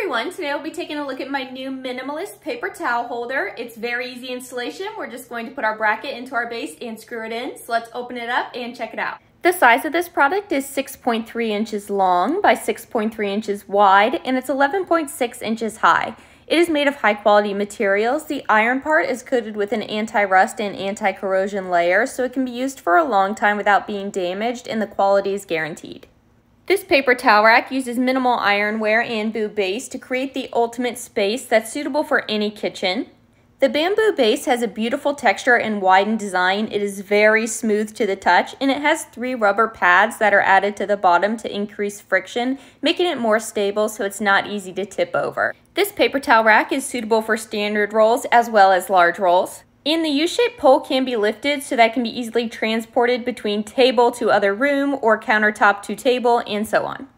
everyone, today we'll be taking a look at my new minimalist paper towel holder. It's very easy installation. We're just going to put our bracket into our base and screw it in. So let's open it up and check it out. The size of this product is 6.3 inches long by 6.3 inches wide and it's 11.6 inches high. It is made of high quality materials. The iron part is coated with an anti-rust and anti-corrosion layer so it can be used for a long time without being damaged and the quality is guaranteed. This paper towel rack uses minimal ironware and bamboo base to create the ultimate space that's suitable for any kitchen. The bamboo base has a beautiful texture and widened design. It is very smooth to the touch and it has three rubber pads that are added to the bottom to increase friction, making it more stable so it's not easy to tip over. This paper towel rack is suitable for standard rolls as well as large rolls. And the U-shaped pole can be lifted so that can be easily transported between table to other room or countertop to table and so on.